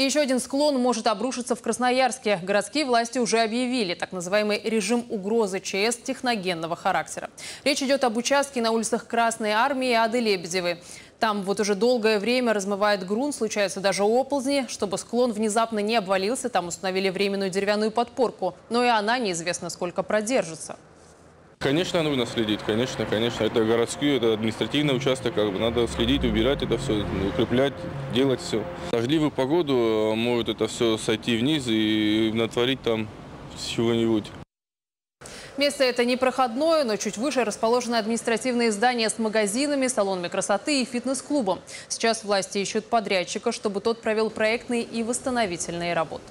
И еще один склон может обрушиться в Красноярске. Городские власти уже объявили так называемый режим угрозы ЧС техногенного характера. Речь идет об участке на улицах Красной Армии и Ады Лебедевой. Там вот уже долгое время размывает грунт, случаются даже оползни. Чтобы склон внезапно не обвалился, там установили временную деревянную подпорку. Но и она неизвестно сколько продержится. Конечно, нужно следить, конечно, конечно. Это городской, это административный участок, как бы надо следить, убирать это все, укреплять, делать все. Дождливую погоду э, может это все сойти вниз и натворить там чего-нибудь. Место это непроходное, но чуть выше расположены административные здания с магазинами, салонами красоты и фитнес-клубом. Сейчас власти ищут подрядчика, чтобы тот провел проектные и восстановительные работы.